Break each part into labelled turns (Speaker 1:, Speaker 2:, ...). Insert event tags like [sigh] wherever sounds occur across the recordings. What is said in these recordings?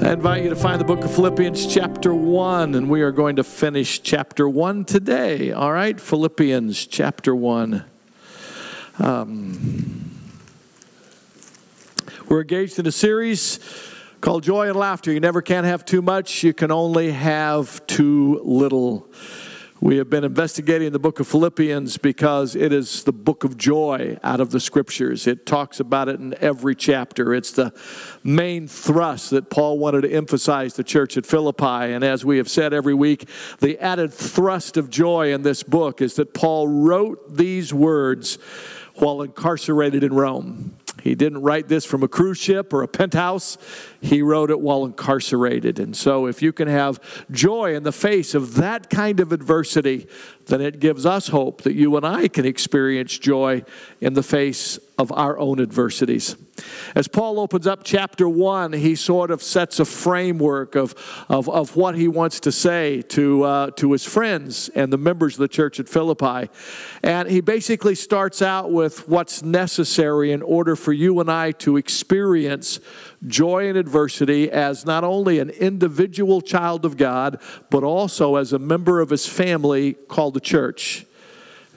Speaker 1: I invite you to find the book of Philippians, chapter 1, and we are going to finish chapter 1 today. All right, Philippians, chapter 1. Um, we're engaged in a series called Joy and Laughter. You never can have too much, you can only have too little. We have been investigating the book of Philippians because it is the book of joy out of the scriptures. It talks about it in every chapter. It's the main thrust that Paul wanted to emphasize the church at Philippi. And as we have said every week, the added thrust of joy in this book is that Paul wrote these words while incarcerated in Rome. He didn't write this from a cruise ship or a penthouse. He wrote it while incarcerated. And so, if you can have joy in the face of that kind of adversity, then it gives us hope that you and I can experience joy in the face of our own adversities. As Paul opens up chapter one, he sort of sets a framework of, of, of what he wants to say to, uh, to his friends and the members of the church at Philippi. And he basically starts out with what's necessary in order for you and I to experience joy in adversity as not only an individual child of God, but also as a member of his family called the church.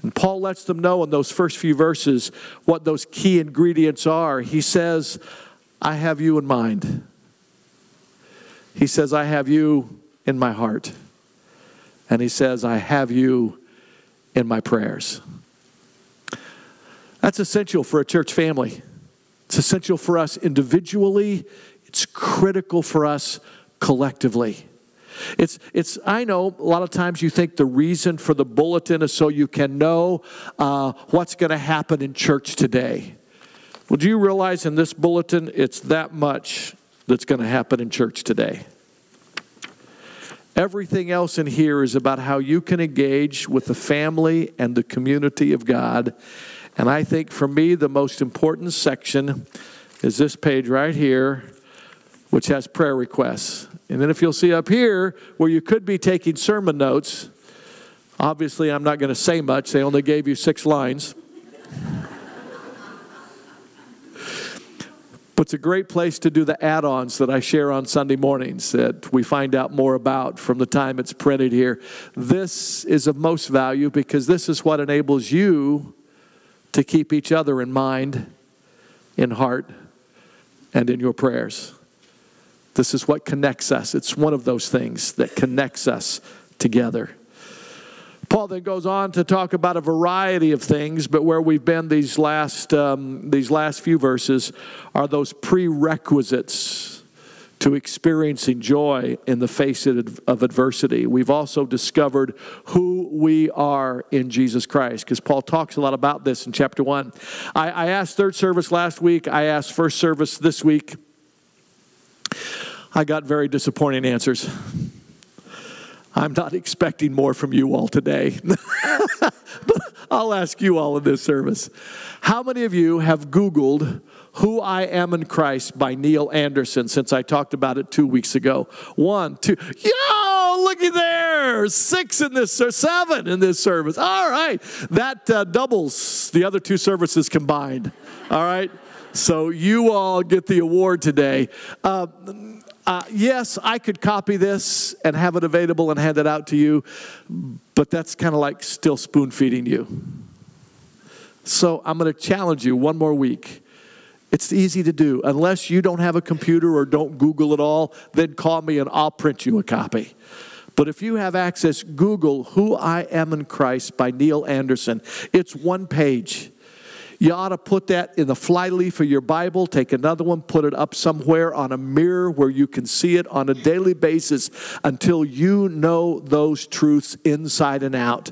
Speaker 1: And Paul lets them know in those first few verses what those key ingredients are. He says, I have you in mind. He says, I have you in my heart. And he says, I have you in my prayers. That's essential for a church family. It's essential for us individually, it's critical for us collectively. It's, it's, I know a lot of times you think the reason for the bulletin is so you can know uh, what's going to happen in church today. Well, do you realize in this bulletin it's that much that's going to happen in church today? Everything else in here is about how you can engage with the family and the community of God and I think for me, the most important section is this page right here, which has prayer requests. And then if you'll see up here where you could be taking sermon notes, obviously I'm not going to say much, they only gave you six lines. but it's a great place to do the add ons that I share on Sunday mornings that we find out more about from the time it's printed here. This is of most value because this is what enables you to keep each other in mind, in heart, and in your prayers. This is what connects us. It's one of those things that connects us together. Paul then goes on to talk about a variety of things, but where we've been these last, um, these last few verses are those prerequisites to experiencing joy in the face of adversity. We've also discovered who we are in Jesus Christ because Paul talks a lot about this in chapter 1. I, I asked third service last week, I asked first service this week. I got very disappointing answers. I'm not expecting more from you all today. [laughs] but I'll ask you all in this service. How many of you have Googled who I Am in Christ by Neil Anderson since I talked about it two weeks ago. One, two, yo, looky there, six in this, or seven in this service. All right, that uh, doubles the other two services combined. All right, so you all get the award today. Uh, uh, yes, I could copy this and have it available and hand it out to you, but that's kind of like still spoon feeding you. So I'm going to challenge you one more week. It's easy to do. Unless you don't have a computer or don't Google it all, then call me and I'll print you a copy. But if you have access, Google Who I Am in Christ by Neil Anderson. It's one page. You ought to put that in the flyleaf of your Bible, take another one, put it up somewhere on a mirror where you can see it on a daily basis until you know those truths inside and out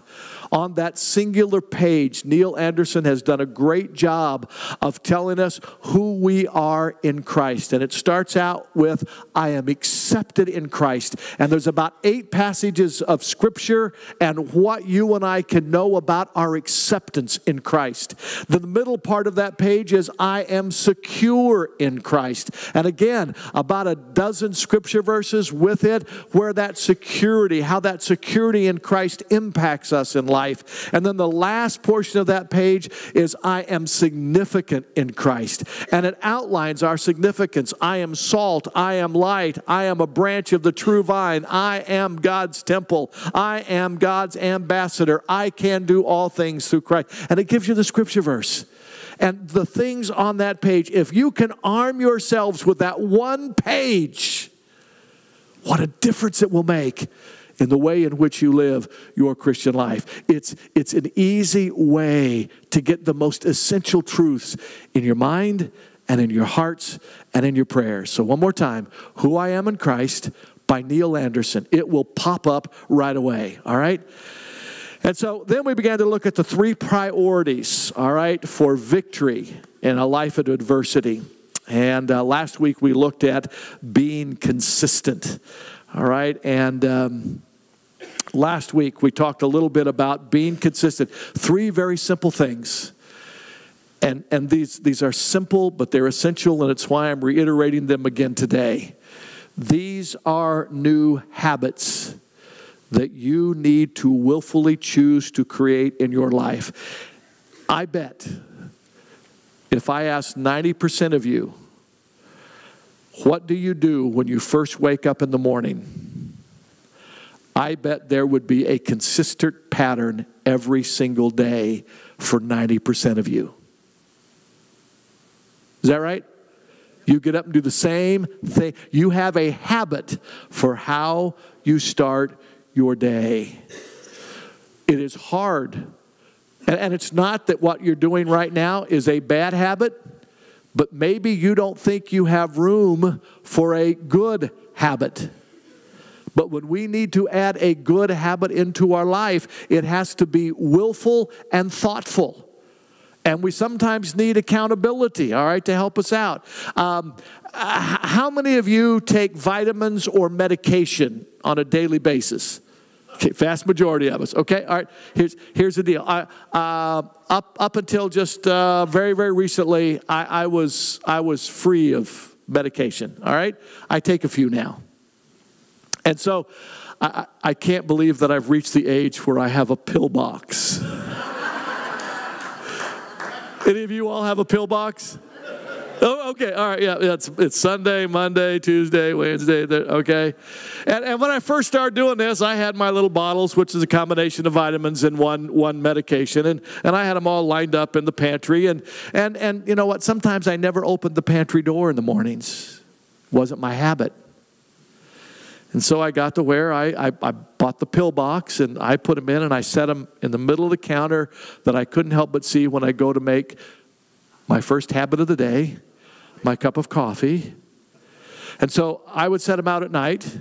Speaker 1: on that singular page, Neil Anderson has done a great job of telling us who we are in Christ. And it starts out with, I am accepted in Christ. And there's about eight passages of Scripture and what you and I can know about our acceptance in Christ. The middle part of that page is, I am secure in Christ. And again, about a dozen Scripture verses with it where that security, how that security in Christ impacts us in life life. And then the last portion of that page is I am significant in Christ. And it outlines our significance. I am salt. I am light. I am a branch of the true vine. I am God's temple. I am God's ambassador. I can do all things through Christ. And it gives you the scripture verse. And the things on that page, if you can arm yourselves with that one page, what a difference it will make in the way in which you live your Christian life. It's, it's an easy way to get the most essential truths in your mind and in your hearts and in your prayers. So, one more time Who I Am in Christ by Neil Anderson. It will pop up right away, all right? And so then we began to look at the three priorities, all right, for victory in a life of adversity. And uh, last week we looked at being consistent, all right? And um, last week we talked a little bit about being consistent. Three very simple things. And, and these, these are simple, but they're essential, and it's why I'm reiterating them again today. These are new habits that you need to willfully choose to create in your life. I bet if I ask 90% of you, what do you do when you first wake up in the morning? I bet there would be a consistent pattern every single day for 90% of you. Is that right? You get up and do the same thing. You have a habit for how you start your day. It is hard. And, and it's not that what you're doing right now is a bad habit, but maybe you don't think you have room for a good habit. But when we need to add a good habit into our life, it has to be willful and thoughtful. And we sometimes need accountability, all right, to help us out. Um, how many of you take vitamins or medication on a daily basis? Okay, vast majority of us. Okay, all right. Here's here's the deal. I, uh, up up until just uh, very very recently, I, I was I was free of medication. All right, I take a few now, and so I, I can't believe that I've reached the age where I have a pill box. [laughs] Any of you all have a pill box? Oh, okay. All right. Yeah, it's, it's Sunday, Monday, Tuesday, Wednesday. Okay. And, and when I first started doing this, I had my little bottles, which is a combination of vitamins and one, one medication. And, and I had them all lined up in the pantry. And, and, and you know what? Sometimes I never opened the pantry door in the mornings. Wasn't my habit. And so I got to where I, I, I, bought the pill box and I put them in and I set them in the middle of the counter that I couldn't help but see when I go to make my first habit of the day my cup of coffee. And so I would set them out at night.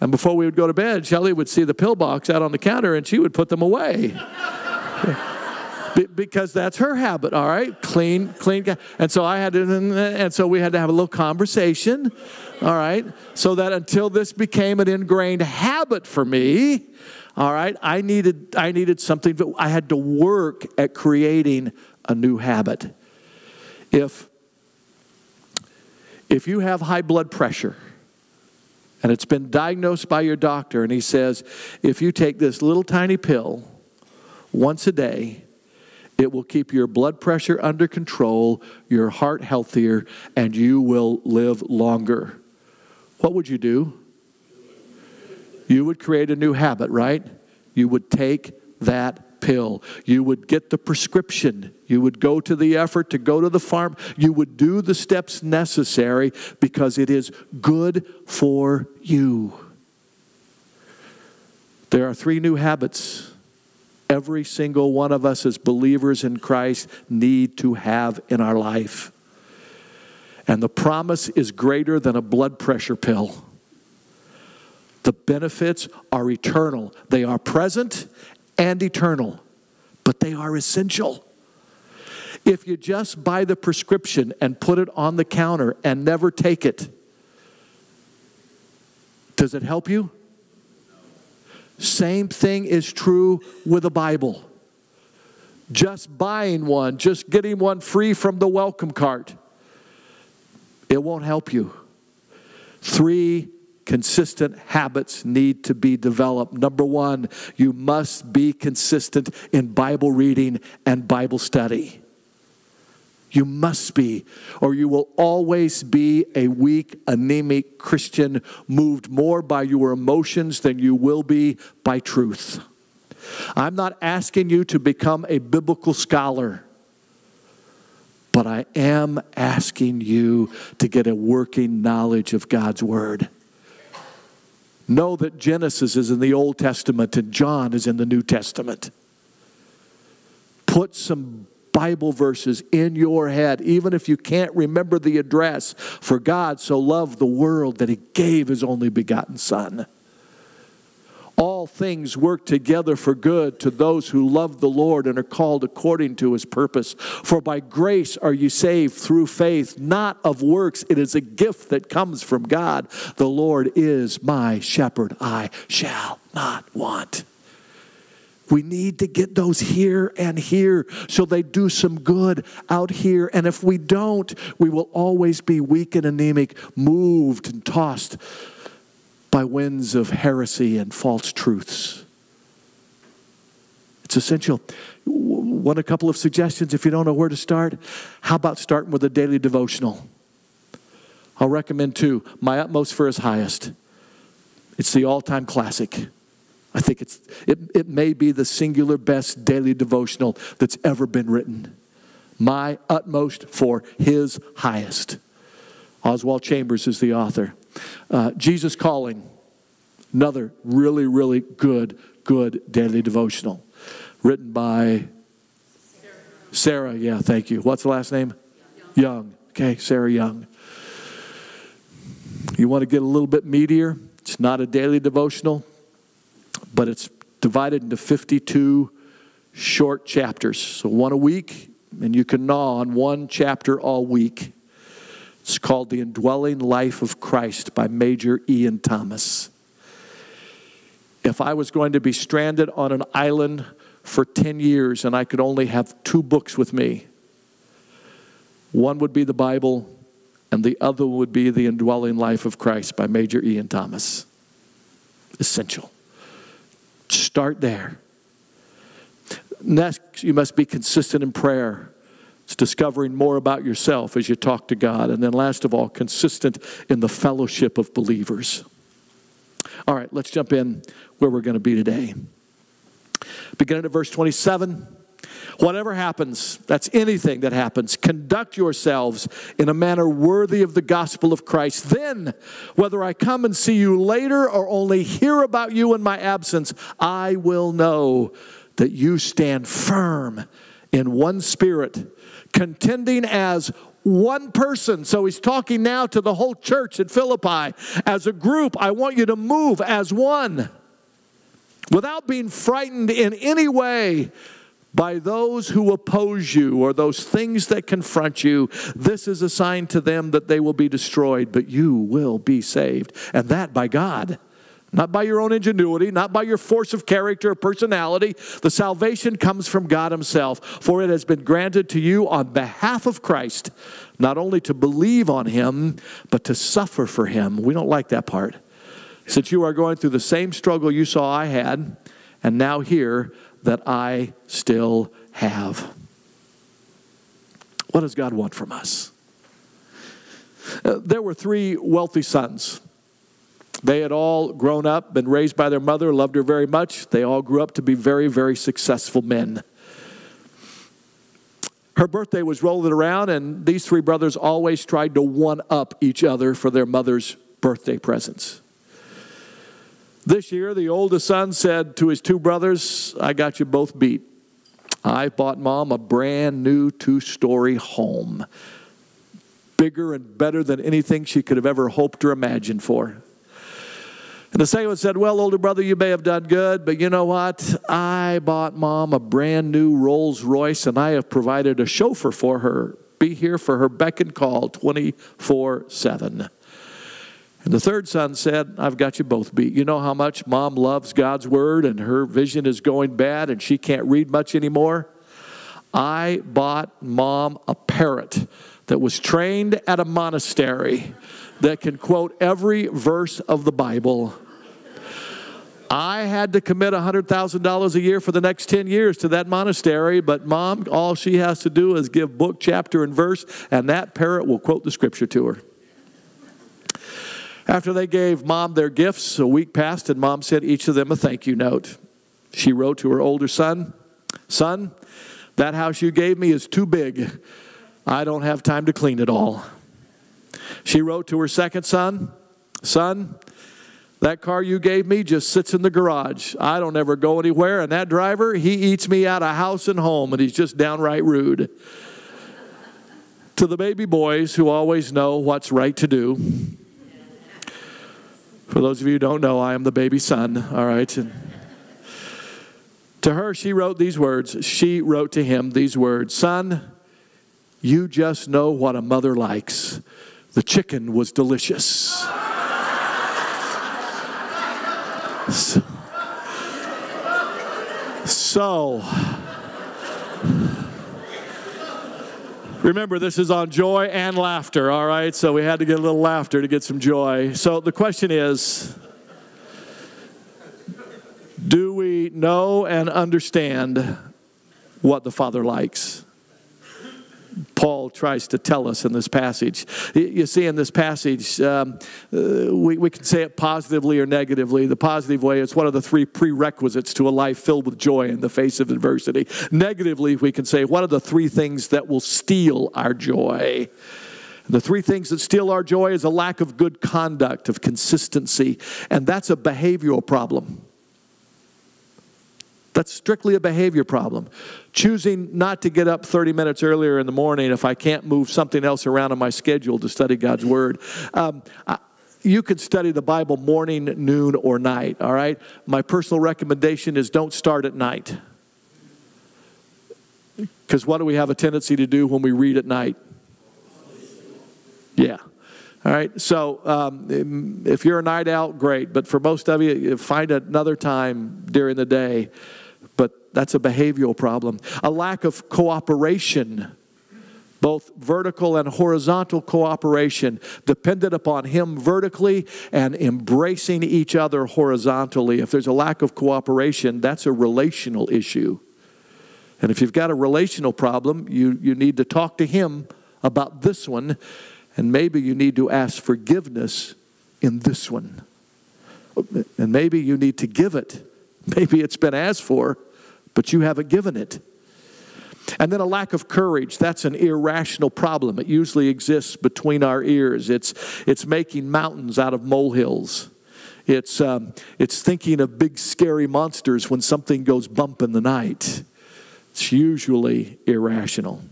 Speaker 1: And before we would go to bed, Shelly would see the pill box out on the counter and she would put them away. [laughs] because that's her habit, all right? Clean, clean. And so I had to, and so we had to have a little conversation, all right? So that until this became an ingrained habit for me, all right, I needed, I needed something, I had to work at creating a new habit. If if you have high blood pressure, and it's been diagnosed by your doctor, and he says, if you take this little tiny pill once a day, it will keep your blood pressure under control, your heart healthier, and you will live longer. What would you do? You would create a new habit, right? You would take that pill. You would get the prescription. You would go to the effort to go to the farm. You would do the steps necessary because it is good for you. There are three new habits every single one of us as believers in Christ need to have in our life. And the promise is greater than a blood pressure pill. The benefits are eternal. They are present and eternal, but they are essential. If you just buy the prescription and put it on the counter and never take it, does it help you? Same thing is true with a Bible. Just buying one, just getting one free from the welcome cart, it won't help you. Three consistent habits need to be developed. Number one, you must be consistent in Bible reading and Bible study. You must be, or you will always be a weak, anemic Christian, moved more by your emotions than you will be by truth. I'm not asking you to become a biblical scholar, but I am asking you to get a working knowledge of God's Word. Know that Genesis is in the Old Testament and John is in the New Testament. Put some Bible verses in your head, even if you can't remember the address. For God so loved the world that he gave his only begotten Son. All things work together for good to those who love the Lord and are called according to his purpose. For by grace are you saved through faith, not of works. It is a gift that comes from God. The Lord is my shepherd. I shall not want. We need to get those here and here so they do some good out here. And if we don't, we will always be weak and anemic, moved and tossed by winds of heresy and false truths. It's essential. Want a couple of suggestions if you don't know where to start? How about starting with a daily devotional? I'll recommend two My Utmost for His Highest. It's the all time classic. I think it's, it, it may be the singular best daily devotional that's ever been written. My utmost for his highest. Oswald Chambers is the author. Uh, Jesus Calling, another really, really good, good daily devotional. Written by Sarah. Sarah, yeah, thank you. What's the last name? Young. Young. Okay, Sarah Young. You want to get a little bit meatier? It's not a daily devotional but it's divided into 52 short chapters. So one a week, and you can gnaw on one chapter all week. It's called The Indwelling Life of Christ by Major Ian Thomas. If I was going to be stranded on an island for 10 years and I could only have two books with me, one would be the Bible, and the other would be The Indwelling Life of Christ by Major Ian Thomas. Essential. Start there. Next, you must be consistent in prayer. It's discovering more about yourself as you talk to God. And then, last of all, consistent in the fellowship of believers. All right, let's jump in where we're going to be today. Beginning at verse 27. Whatever happens, that's anything that happens, conduct yourselves in a manner worthy of the gospel of Christ. Then, whether I come and see you later or only hear about you in my absence, I will know that you stand firm in one spirit, contending as one person. So he's talking now to the whole church at Philippi. As a group, I want you to move as one without being frightened in any way by those who oppose you or those things that confront you. This is a sign to them that they will be destroyed, but you will be saved. And that by God. Not by your own ingenuity, not by your force of character or personality. The salvation comes from God Himself. For it has been granted to you on behalf of Christ, not only to believe on Him, but to suffer for Him. We don't like that part. Since you are going through the same struggle you saw I had, and now here, that I still have. What does God want from us? Uh, there were three wealthy sons. They had all grown up, been raised by their mother, loved her very much. They all grew up to be very, very successful men. Her birthday was rolling around, and these three brothers always tried to one up each other for their mother's birthday presents. This year, the oldest son said to his two brothers, I got you both beat. I bought mom a brand new two story home, bigger and better than anything she could have ever hoped or imagined for. And the second one said, Well, older brother, you may have done good, but you know what? I bought mom a brand new Rolls Royce and I have provided a chauffeur for her. Be here for her beck and call 24 7. And the third son said, I've got you both beat. You know how much mom loves God's word and her vision is going bad and she can't read much anymore? I bought mom a parrot that was trained at a monastery that can quote every verse of the Bible. I had to commit $100,000 a year for the next 10 years to that monastery, but mom, all she has to do is give book, chapter, and verse, and that parrot will quote the scripture to her. After they gave mom their gifts, a week passed, and mom sent each of them a thank you note. She wrote to her older son, Son, that house you gave me is too big. I don't have time to clean it all. She wrote to her second son, Son, that car you gave me just sits in the garage. I don't ever go anywhere, and that driver, he eats me out of house and home, and he's just downright rude. to the baby boys who always know what's right to do, for those of you who don't know, I am the baby son, all right? And to her, she wrote these words. She wrote to him these words Son, you just know what a mother likes. The chicken was delicious. So, so Remember, this is on joy and laughter, all right? So we had to get a little laughter to get some joy. So the question is Do we know and understand what the Father likes? Paul tries to tell us in this passage. You see, in this passage, um, uh, we, we can say it positively or negatively. The positive way is one of the three prerequisites to a life filled with joy in the face of adversity. Negatively, we can say, what are the three things that will steal our joy? The three things that steal our joy is a lack of good conduct, of consistency, and that's a behavioral problem. That's strictly a behavior problem. Choosing not to get up 30 minutes earlier in the morning if I can't move something else around in my schedule to study God's Word. Um, I, you can study the Bible morning, noon, or night, all right? My personal recommendation is don't start at night. Because what do we have a tendency to do when we read at night? Yeah. All right, so um, if you're a night out, great. But for most of you, find another time during the day but that's a behavioral problem. A lack of cooperation, both vertical and horizontal cooperation, dependent upon Him vertically and embracing each other horizontally. If there's a lack of cooperation, that's a relational issue. And if you've got a relational problem, you, you need to talk to Him about this one, and maybe you need to ask forgiveness in this one. And maybe you need to give it. Maybe it's been asked for, but you haven't given it. And then a lack of courage. That's an irrational problem. It usually exists between our ears. It's, it's making mountains out of molehills. It's, um, it's thinking of big scary monsters when something goes bump in the night. It's usually irrational.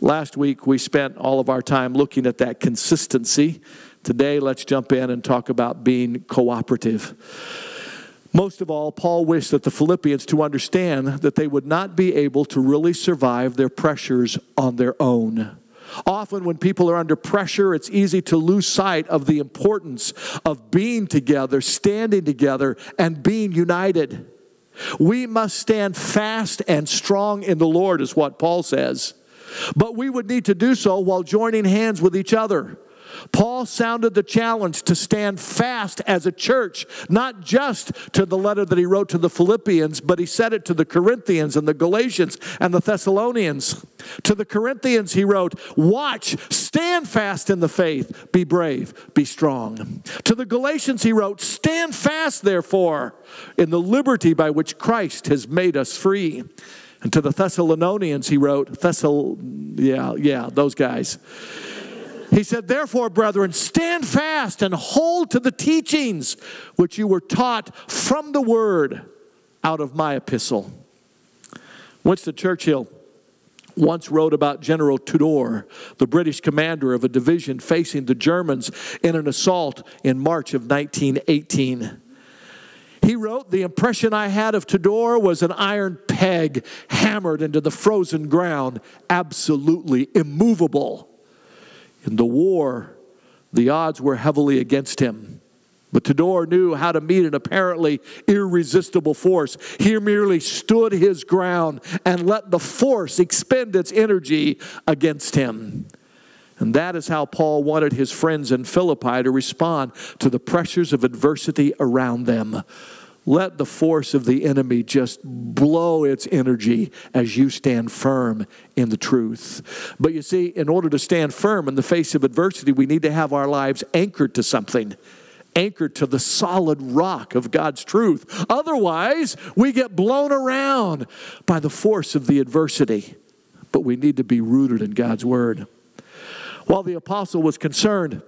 Speaker 1: Last week, we spent all of our time looking at that consistency. Today, let's jump in and talk about being cooperative. Most of all, Paul wished that the Philippians to understand that they would not be able to really survive their pressures on their own. Often, when people are under pressure, it's easy to lose sight of the importance of being together, standing together, and being united. We must stand fast and strong in the Lord, is what Paul says. But we would need to do so while joining hands with each other. Paul sounded the challenge to stand fast as a church, not just to the letter that he wrote to the Philippians, but he said it to the Corinthians and the Galatians and the Thessalonians. To the Corinthians, he wrote, Watch, stand fast in the faith, be brave, be strong. To the Galatians, he wrote, Stand fast, therefore, in the liberty by which Christ has made us free. And to the Thessalonians, he wrote, Thessal, yeah, yeah, those guys. He said, Therefore, brethren, stand fast and hold to the teachings which you were taught from the word out of my epistle. Winston Churchill once wrote about General Tudor, the British commander of a division facing the Germans in an assault in March of 1918. He wrote, The impression I had of Tudor was an iron peg hammered into the frozen ground, absolutely immovable. In the war, the odds were heavily against him. But Tudor knew how to meet an apparently irresistible force. He merely stood his ground and let the force expend its energy against him. And that is how Paul wanted his friends in Philippi to respond to the pressures of adversity around them. Let the force of the enemy just blow its energy as you stand firm in the truth. But you see, in order to stand firm in the face of adversity, we need to have our lives anchored to something anchored to the solid rock of God's truth. Otherwise, we get blown around by the force of the adversity. But we need to be rooted in God's word. While the apostle was concerned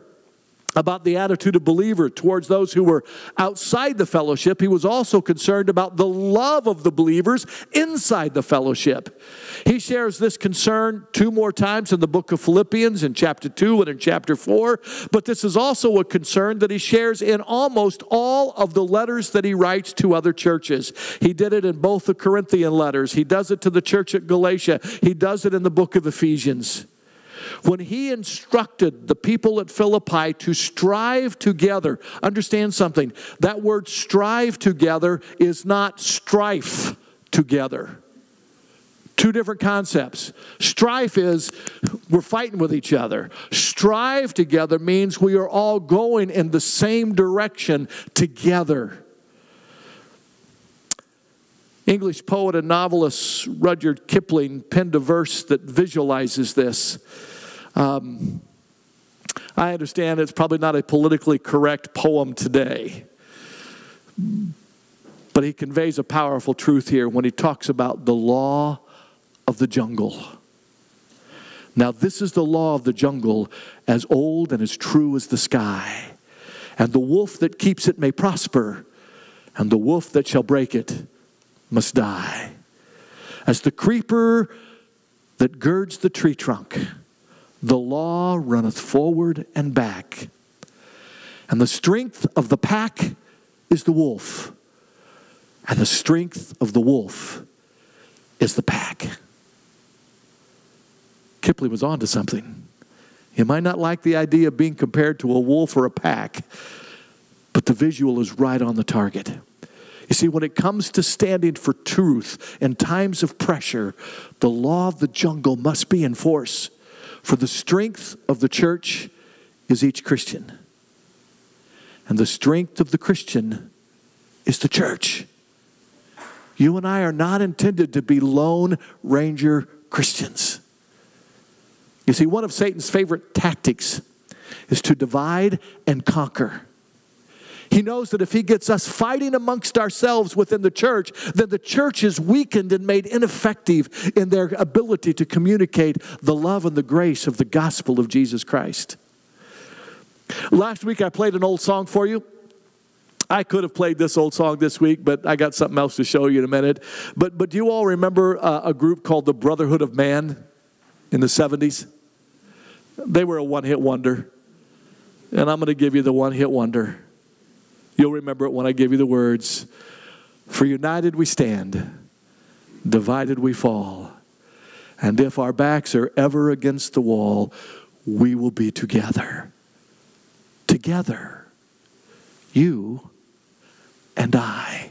Speaker 1: about the attitude of believer towards those who were outside the fellowship. He was also concerned about the love of the believers inside the fellowship. He shares this concern two more times in the book of Philippians in chapter 2 and in chapter 4, but this is also a concern that he shares in almost all of the letters that he writes to other churches. He did it in both the Corinthian letters. He does it to the church at Galatia. He does it in the book of Ephesians when he instructed the people at Philippi to strive together, understand something. That word strive together is not strife together. Two different concepts. Strife is we're fighting with each other. Strive together means we are all going in the same direction together. English poet and novelist Rudyard Kipling penned a verse that visualizes this. Um, I understand it's probably not a politically correct poem today, but he conveys a powerful truth here when he talks about the law of the jungle. Now, this is the law of the jungle, as old and as true as the sky. And the wolf that keeps it may prosper, and the wolf that shall break it must die. As the creeper that girds the tree trunk, the law runneth forward and back. And the strength of the pack is the wolf. And the strength of the wolf is the pack. Kipling was on to something. You might not like the idea of being compared to a wolf or a pack, but the visual is right on the target. You see, when it comes to standing for truth in times of pressure, the law of the jungle must be in force. For the strength of the church is each Christian. And the strength of the Christian is the church. You and I are not intended to be lone ranger Christians. You see, one of Satan's favorite tactics is to divide and conquer. He knows that if he gets us fighting amongst ourselves within the church, then the church is weakened and made ineffective in their ability to communicate the love and the grace of the gospel of Jesus Christ. Last week I played an old song for you. I could have played this old song this week, but I got something else to show you in a minute. But, but do you all remember uh, a group called the Brotherhood of Man in the 70s? They were a one hit wonder. And I'm going to give you the one hit wonder. You'll remember it when I give you the words For united we stand, divided we fall. And if our backs are ever against the wall, we will be together. Together. You and I.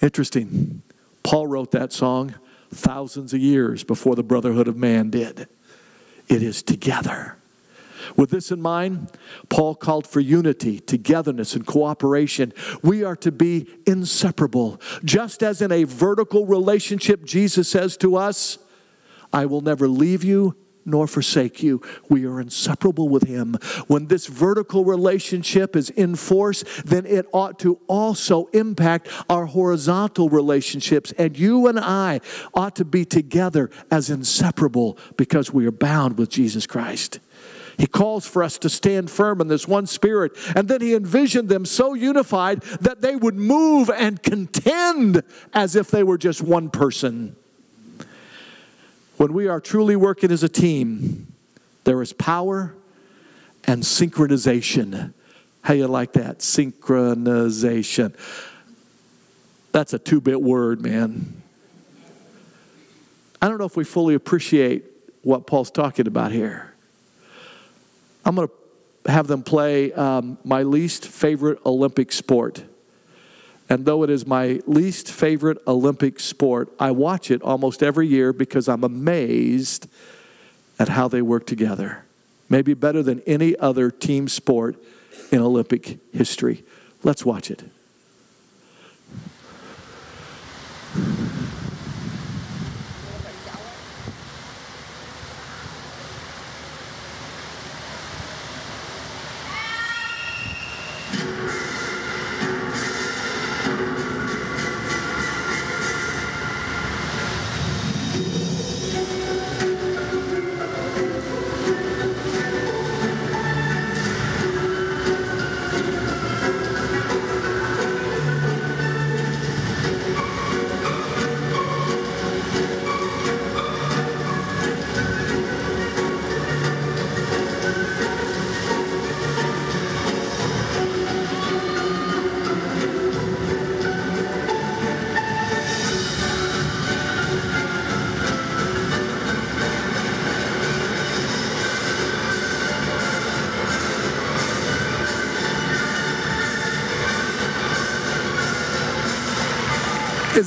Speaker 1: Interesting. Paul wrote that song thousands of years before the Brotherhood of Man did. It is together. With this in mind, Paul called for unity, togetherness, and cooperation. We are to be inseparable. Just as in a vertical relationship, Jesus says to us, I will never leave you nor forsake you. We are inseparable with Him. When this vertical relationship is in force, then it ought to also impact our horizontal relationships. And you and I ought to be together as inseparable because we are bound with Jesus Christ. He calls for us to stand firm in this one spirit. And then he envisioned them so unified that they would move and contend as if they were just one person. When we are truly working as a team, there is power and synchronization. How you like that? Synchronization. That's a two bit word, man. I don't know if we fully appreciate what Paul's talking about here. I'm going to have them play um, my least favorite Olympic sport. And though it is my least favorite Olympic sport, I watch it almost every year because I'm amazed at how they work together. Maybe better than any other team sport in Olympic history. Let's watch it.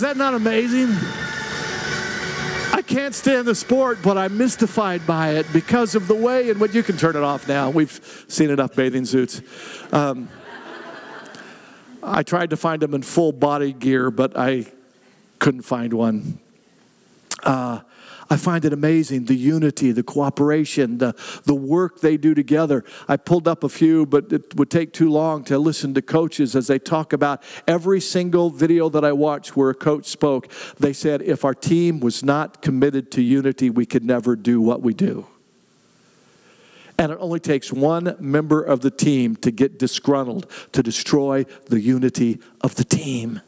Speaker 1: Is that not amazing? I can't stand the sport, but I'm mystified by it because of the way in which you can turn it off now. We've seen enough bathing suits. Um, I tried to find them in full body gear, but I couldn't find one. Uh, I find it amazing the unity, the cooperation, the, the work they do together. I pulled up a few, but it would take too long to listen to coaches as they talk about every single video that I watched where a coach spoke. They said, if our team was not committed to unity, we could never do what we do. And it only takes one member of the team to get disgruntled to destroy the unity of the team.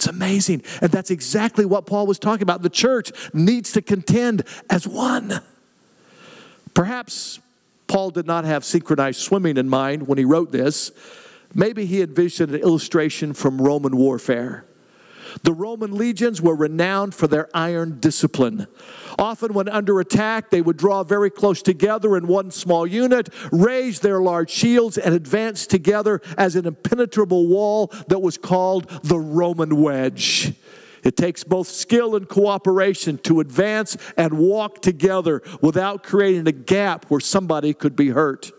Speaker 1: It's amazing. And that's exactly what Paul was talking about. The church needs to contend as one. Perhaps Paul did not have synchronized swimming in mind when he wrote this. Maybe he envisioned an illustration from Roman warfare. The Roman legions were renowned for their iron discipline. Often, when under attack, they would draw very close together in one small unit, raise their large shields, and advance together as an impenetrable wall that was called the Roman wedge. It takes both skill and cooperation to advance and walk together without creating a gap where somebody could be hurt.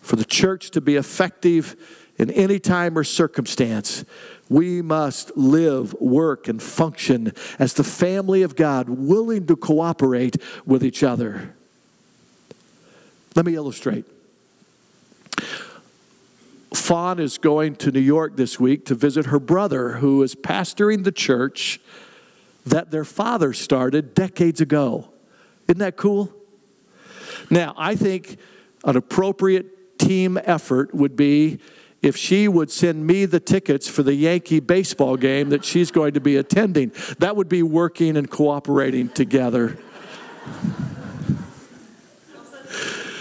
Speaker 1: For the church to be effective in any time or circumstance, we must live, work, and function as the family of God, willing to cooperate with each other. Let me illustrate. Fawn is going to New York this week to visit her brother, who is pastoring the church that their father started decades ago. Isn't that cool? Now, I think an appropriate team effort would be if she would send me the tickets for the Yankee baseball game that she's going to be attending. That would be working and cooperating together.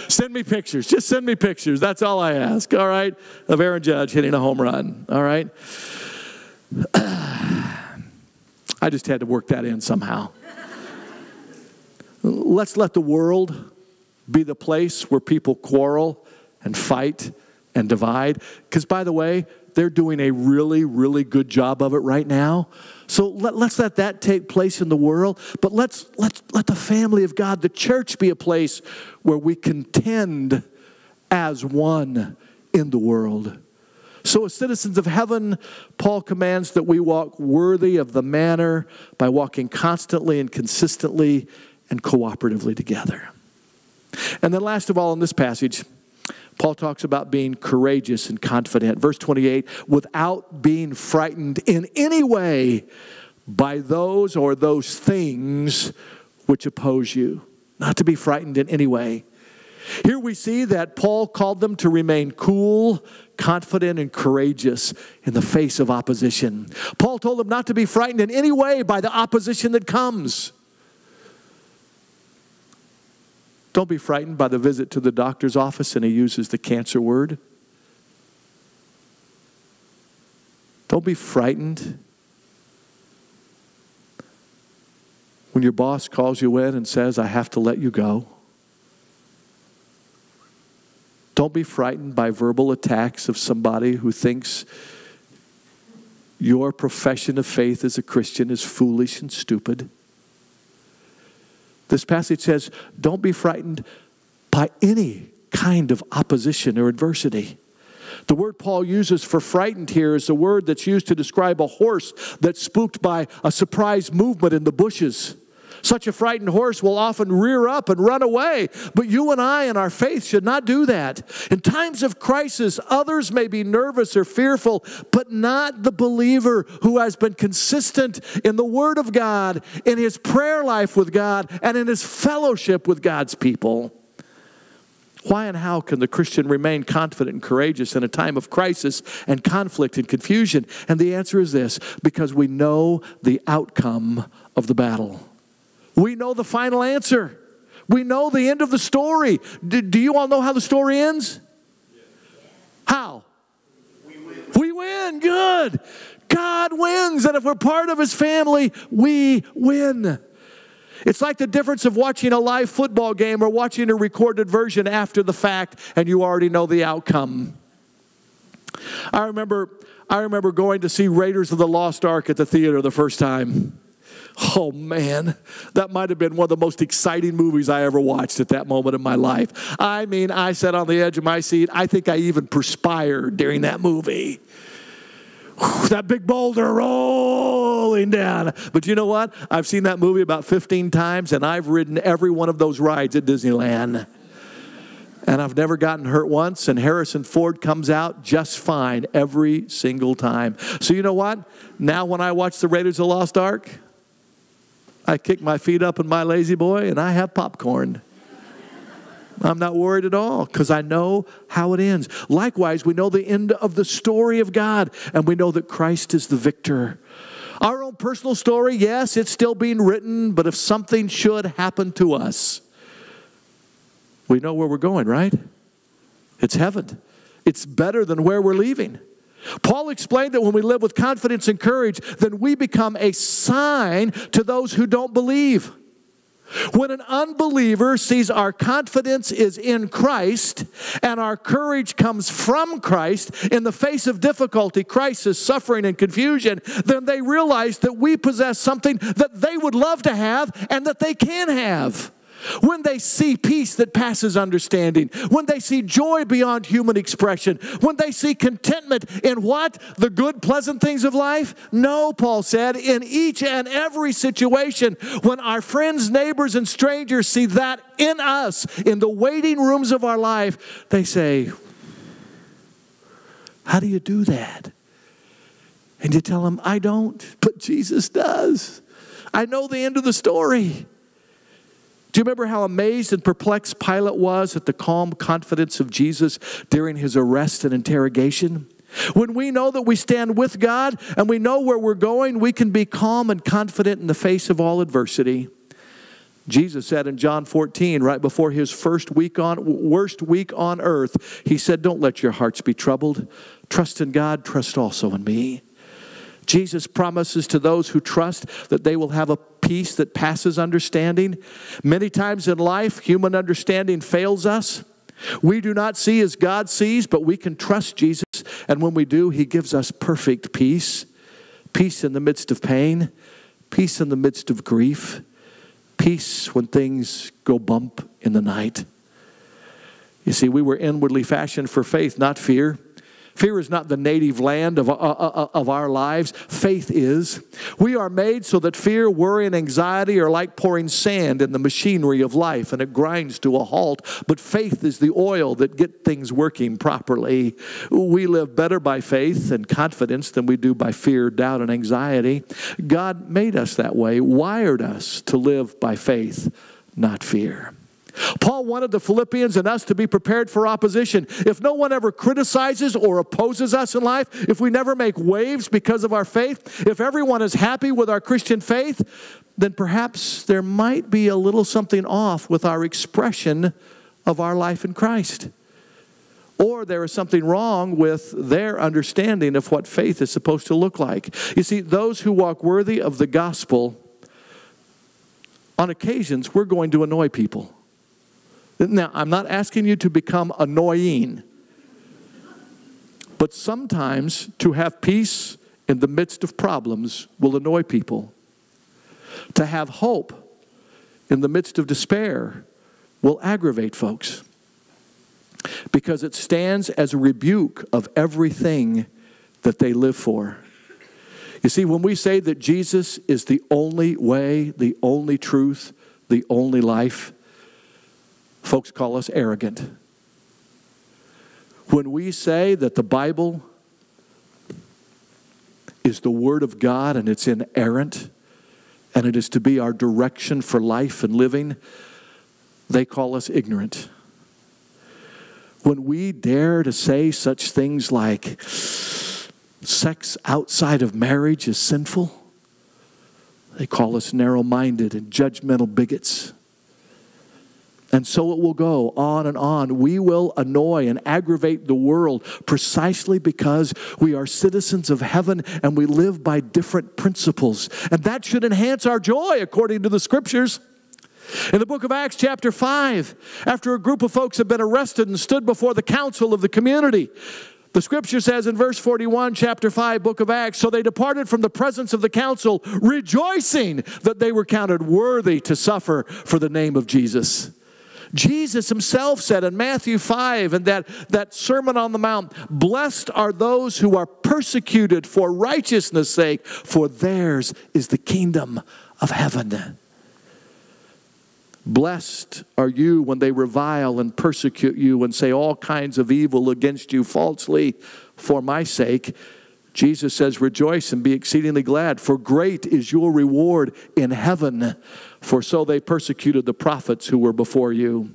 Speaker 1: send me pictures. Just send me pictures. That's all I ask, all right? Of Aaron Judge hitting a home run, all right? [clears throat] I just had to work that in somehow. Let's let the world be the place where people quarrel and fight and divide. Because, by the way, they're doing a really, really good job of it right now. So let, us let that take place in the world. But let's, let's let the family of God, the church, be a place where we contend as one in the world. So, as citizens of heaven, Paul commands that we walk worthy of the manner by walking constantly and consistently and cooperatively together. And then, last of all, in this passage, Paul talks about being courageous and confident. Verse 28 without being frightened in any way by those or those things which oppose you. Not to be frightened in any way. Here we see that Paul called them to remain cool, confident, and courageous in the face of opposition. Paul told them not to be frightened in any way by the opposition that comes. Don't be frightened by the visit to the doctor's office and he uses the cancer word. Don't be frightened when your boss calls you in and says, I have to let you go. Don't be frightened by verbal attacks of somebody who thinks your profession of faith as a Christian is foolish and stupid. This passage says, don't be frightened by any kind of opposition or adversity. The word Paul uses for frightened here is a word that's used to describe a horse that's spooked by a surprise movement in the bushes. Such a frightened horse will often rear up and run away, but you and I in our faith should not do that. In times of crisis, others may be nervous or fearful, but not the believer who has been consistent in the Word of God, in his prayer life with God, and in his fellowship with God's people. Why and how can the Christian remain confident and courageous in a time of crisis and conflict and confusion? And the answer is this because we know the outcome of the battle. We know the final answer. We know the end of the story. Do, do you all know how the story ends? How? We win. we win. Good. God wins. And if we're part of his family, we win. It's like the difference of watching a live football game or watching a recorded version after the fact and you already know the outcome. I remember I remember going to see Raiders of the Lost Ark at the theater the first time. Oh man, that might have been one of the most exciting movies I ever watched at that moment in my life. I mean, I sat on the edge of my seat. I think I even perspired during that movie. Whew, that big boulder rolling down. But you know what? I've seen that movie about 15 times and I've ridden every one of those rides at Disneyland. And I've never gotten hurt once, and Harrison Ford comes out just fine every single time. So, you know what? Now, when I watch the Raiders of the Lost Ark, I kick my feet up in my lazy boy and I have popcorn. I'm not worried at all because I know how it ends. Likewise, we know the end of the story of God and we know that Christ is the victor. Our own personal story, yes, it's still being written, but if something should happen to us, we know where we're going, right? It's heaven. It's better than where we're leaving. Paul explained that when we live with confidence and courage, then we become a sign to those who don't believe. When an unbeliever sees our confidence is in Christ and our courage comes from Christ in the face of difficulty, crisis, suffering, and confusion, then they realize that we possess something that they would love to have and that they can have. When they see peace that passes understanding, when they see joy beyond human expression, when they see contentment in what? The good, pleasant things of life? No, Paul said, in each and every situation, when our friends, neighbors, and strangers see that in us, in the waiting rooms of our life, they say, How do you do that? And you tell them, I don't, but Jesus does. I know the end of the story. Do you remember how amazed and perplexed Pilate was at the calm confidence of Jesus during his arrest and interrogation? When we know that we stand with God and we know where we're going, we can be calm and confident in the face of all adversity. Jesus said in John 14, right before his first week on worst week on earth, he said, "Don't let your hearts be troubled. Trust in God, trust also in me." Jesus promises to those who trust that they will have a peace that passes understanding. Many times in life, human understanding fails us. We do not see as God sees, but we can trust Jesus. And when we do, He gives us perfect peace peace in the midst of pain, peace in the midst of grief, peace when things go bump in the night. You see, we were inwardly fashioned for faith, not fear. Fear is not the native land of, uh, uh, uh, of our lives, faith is. We are made so that fear, worry, and anxiety are like pouring sand in the machinery of life and it grinds to a halt. But faith is the oil that get things working properly. We live better by faith and confidence than we do by fear, doubt, and anxiety. God made us that way, wired us to live by faith, not fear. Paul wanted the Philippians and us to be prepared for opposition. If no one ever criticizes or opposes us in life, if we never make waves because of our faith, if everyone is happy with our Christian faith, then perhaps there might be a little something off with our expression of our life in Christ. Or there is something wrong with their understanding of what faith is supposed to look like. You see, those who walk worthy of the gospel, on occasions, we're going to annoy people. Now, I'm not asking you to become annoying, but sometimes to have peace in the midst of problems will annoy people. To have hope in the midst of despair will aggravate folks because it stands as a rebuke of everything that they live for. You see, when we say that Jesus is the only way, the only truth, the only life, folks call us arrogant. When we say that the Bible is the Word of God and it's inerrant and it is to be our direction for life and living, they call us ignorant. When we dare to say such things like sex outside of marriage is sinful, they call us narrow minded and judgmental bigots. And so it will go on and on. We will annoy and aggravate the world precisely because we are citizens of heaven and we live by different principles. And that should enhance our joy according to the scriptures. In the book of Acts, chapter 5, after a group of folks had been arrested and stood before the council of the community, the scripture says in verse 41, chapter 5, book of Acts, so they departed from the presence of the council, rejoicing that they were counted worthy to suffer for the name of Jesus. Jesus himself said in Matthew 5 and that, that Sermon on the Mount, Blessed are those who are persecuted for righteousness' sake, for theirs is the kingdom of heaven. Blessed are you when they revile and persecute you and say all kinds of evil against you falsely for my sake. Jesus says, Rejoice and be exceedingly glad, for great is your reward in heaven for so they persecuted the prophets who were before you.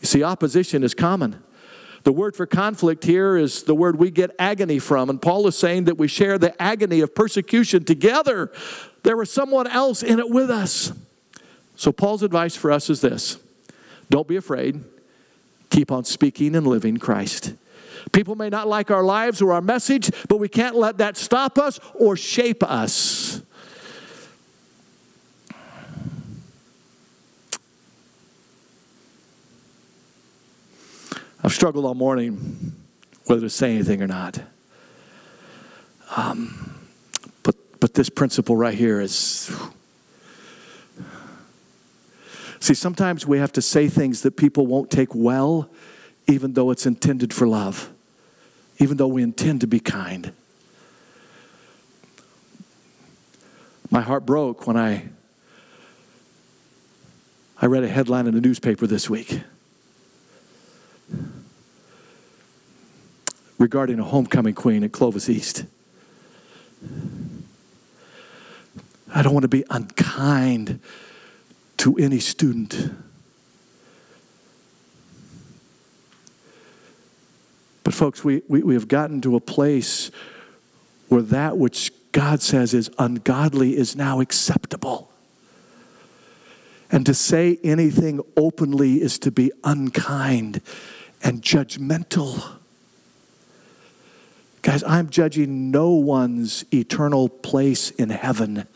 Speaker 1: You see, opposition is common. The word for conflict here is the word we get agony from. And Paul is saying that we share the agony of persecution together. There was someone else in it with us. So, Paul's advice for us is this don't be afraid, keep on speaking and living Christ. People may not like our lives or our message, but we can't let that stop us or shape us. I've struggled all morning whether to say anything or not. Um, but, but this principle right here is. See, sometimes we have to say things that people won't take well, even though it's intended for love, even though we intend to be kind. My heart broke when I, I read a headline in the newspaper this week. regarding a homecoming queen at Clovis East. I don't want to be unkind to any student. Folks, we, we, we have gotten to a place where that which God says is ungodly is now acceptable. And to say anything openly is to be unkind and judgmental. Guys, I'm judging no one's eternal place in heaven.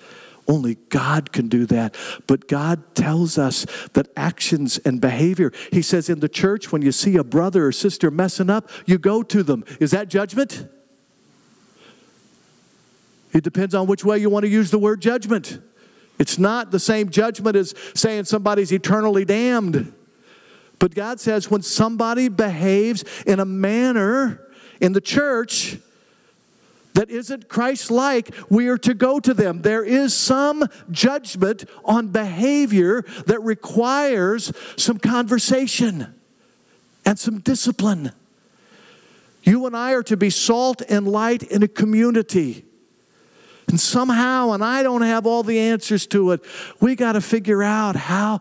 Speaker 1: Only God can do that. But God tells us that actions and behavior, He says in the church, when you see a brother or sister messing up, you go to them. Is that judgment? It depends on which way you want to use the word judgment. It's not the same judgment as saying somebody's eternally damned. But God says when somebody behaves in a manner in the church that isn't Christ like, we are to go to them. There is some judgment on behavior that requires some conversation and some discipline. You and I are to be salt and light in a community. And somehow, and I don't have all the answers to it, we got to figure out how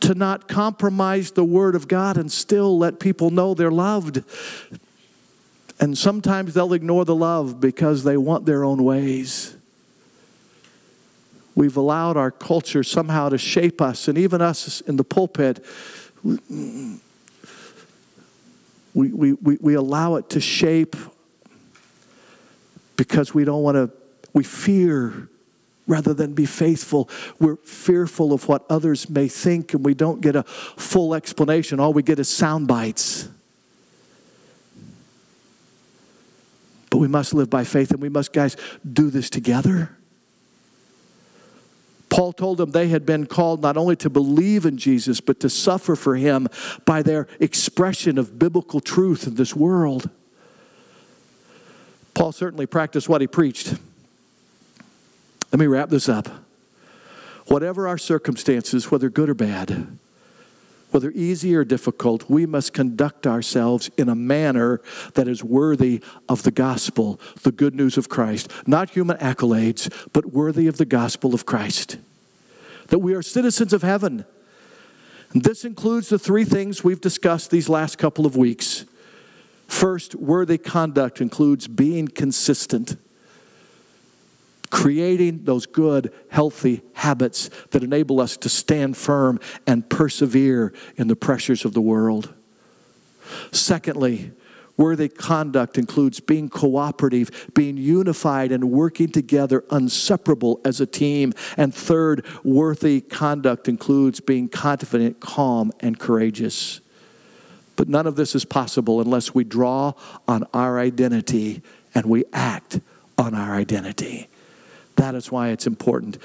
Speaker 1: to not compromise the Word of God and still let people know they're loved. And sometimes they'll ignore the love because they want their own ways. We've allowed our culture somehow to shape us, and even us in the pulpit, we, we, we, we allow it to shape because we don't want to, we fear rather than be faithful. We're fearful of what others may think, and we don't get a full explanation. All we get is sound bites. But we must live by faith, and we must, guys, do this together. Paul told them they had been called not only to believe in Jesus, but to suffer for him by their expression of biblical truth in this world. Paul certainly practiced what he preached. Let me wrap this up. Whatever our circumstances, whether good or bad, whether easy or difficult, we must conduct ourselves in a manner that is worthy of the gospel, the good news of Christ. Not human accolades, but worthy of the gospel of Christ. That we are citizens of heaven. And this includes the three things we've discussed these last couple of weeks. First, worthy conduct includes being consistent creating those good, healthy habits that enable us to stand firm and persevere in the pressures of the world. Secondly, worthy conduct includes being cooperative, being unified, and working together, inseparable as a team. And third, worthy conduct includes being confident, calm, and courageous. But none of this is possible unless we draw on our identity and we act on our identity. That is why it's important.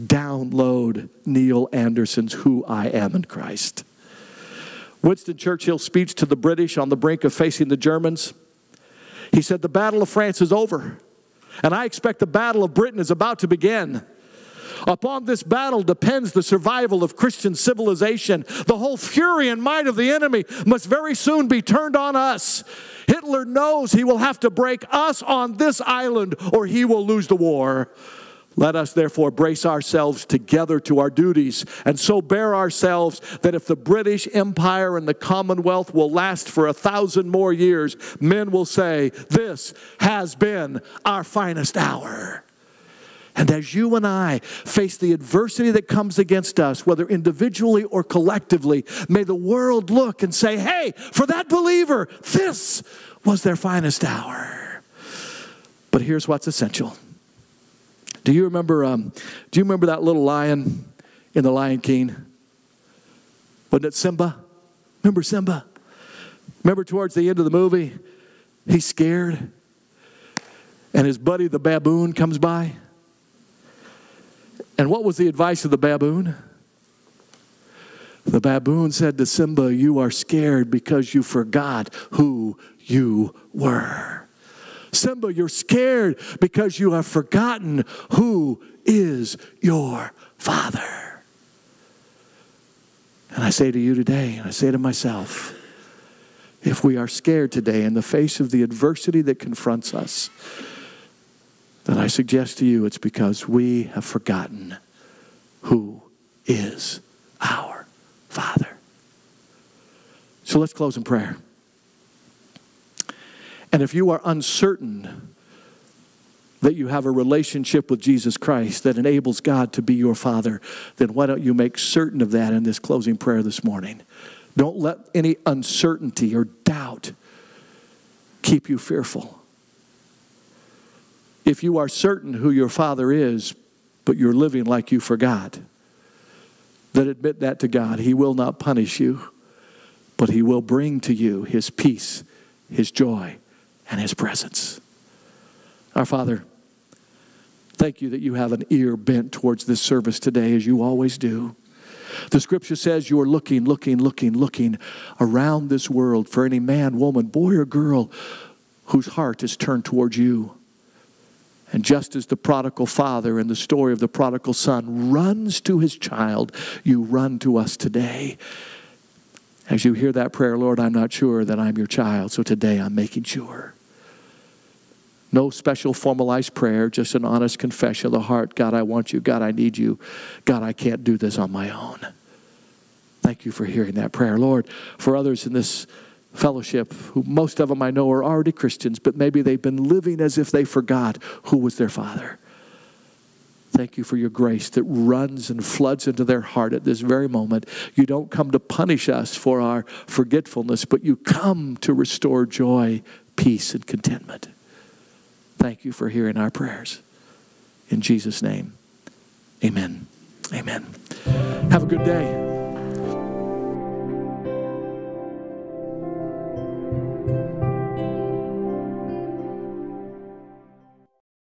Speaker 1: Download Neil Anderson's Who I Am in Christ. Winston Churchill's speech to the British on the brink of facing the Germans. He said, The Battle of France is over, and I expect the Battle of Britain is about to begin. Upon this battle depends the survival of Christian civilization. The whole fury and might of the enemy must very soon be turned on us. Hitler knows he will have to break us on this island or he will lose the war. Let us therefore brace ourselves together to our duties and so bear ourselves that if the British Empire and the Commonwealth will last for a thousand more years, men will say, This has been our finest hour. And as you and I face the adversity that comes against us, whether individually or collectively, may the world look and say, hey, for that believer, this was their finest hour. But here's what's essential. Do you remember, um, do you remember that little lion in The Lion King? Wasn't it Simba? Remember Simba? Remember towards the end of the movie, he's scared, and his buddy the baboon comes by and what was the advice of the baboon? The baboon said to Simba, You are scared because you forgot who you were. Simba, you're scared because you have forgotten who is your father. And I say to you today, and I say to myself, if we are scared today in the face of the adversity that confronts us, then I suggest to you it's because we have forgotten who is our Father. So let's close in prayer. And if you are uncertain that you have a relationship with Jesus Christ that enables God to be your Father, then why don't you make certain of that in this closing prayer this morning? Don't let any uncertainty or doubt keep you fearful if you are certain who your father is, but you're living like you forgot, then admit that to God. He will not punish you, but He will bring to you His peace, His joy, and His presence. Our Father, thank you that you have an ear bent towards this service today, as you always do. The scripture says you are looking, looking, looking, looking around this world for any man, woman, boy, or girl whose heart is turned towards you. And just as the prodigal father in the story of the prodigal son runs to his child, you run to us today. As you hear that prayer, Lord, I'm not sure that I'm your child, so today I'm making sure. No special formalized prayer, just an honest confession of the heart God, I want you. God, I need you. God, I can't do this on my own. Thank you for hearing that prayer. Lord, for others in this fellowship, who most of them I know are already Christians, but maybe they've been living as if they forgot who was their father. Thank you for your grace that runs and floods into their heart at this very moment. You don't come to punish us for our forgetfulness, but you come to restore joy, peace, and contentment. Thank you for hearing our prayers. In Jesus' name, Amen. Amen. Have a good day.